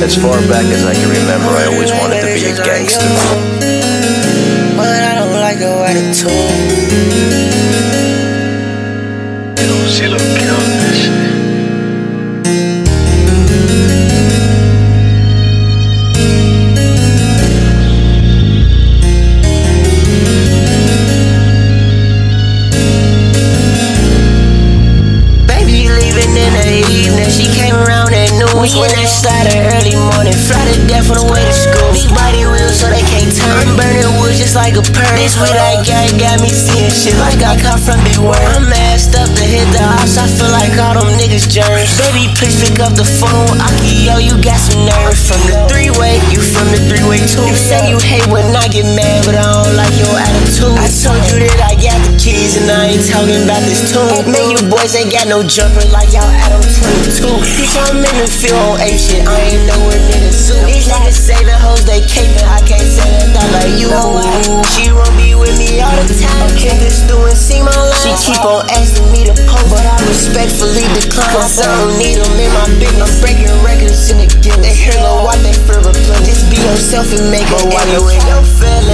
As far back as I can remember, I always wanted to be a gangster. But I don't like your attitude. We in that slider early morning. Fly to death on the way to school. Big body wheels so they can't turn. I'm burning wood just like a perm. This weed I got got me seeing shit like I come from Big Worm. I'm assed up to hit the house. I feel like all them niggas germs. Baby, please pick up the phone. Aki, yo, you got some nerve. From the three way, you from the three way too. You say you hate when I get mad, but I don't like your ain't talking about this tune. Man, you boys ain't got no jumper like y'all Adam 22. Bitch, I'm in the field on ape shit. I ain't nowhere near the zoo. These niggas saving hoes, they caping. I can't say that thought like you. She won't be with me all the time. Kick this through and see my line. She keep on asking me to post, but I respectfully decline. Cause I don't need them in my business. I'm breaking records in the Guinness. They hear low, what they feel replenish. Just be yourself and make it while you in your feelings.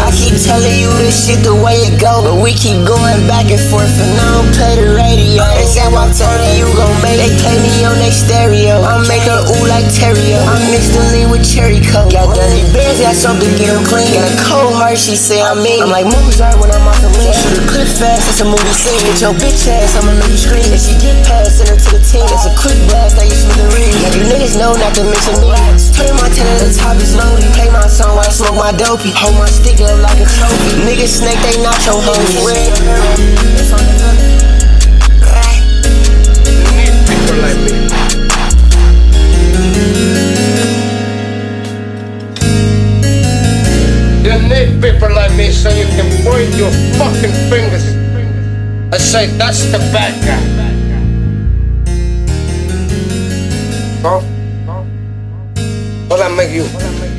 Telling you this shit the way it go, but we keep going back and forth and I don't play the radio. They say I told you you gon' make They play me on they stereo. I make her ooh like Terrio. I mix the lean with cherry coke. Got dirty bands, got something to get them clean. Got a cold heart, she say I'm mean. I'm like Mozart when I'm off the lean. Shoot a clip fast, it's a movie scene. With your bitch ass, I'ma make you scream. If she get past, send her to the team. It's a quick blast, now you smell the ring. Yeah, you niggas know not to mention me. Turn my ten to the top is lonely. Play my song smoke my dopey. Hold my stick up like a trophy. Niggas snake, they not your homies. Right. You need people like me. You need like me so you can point your fucking fingers and say, that's the bad guy. So, what I make you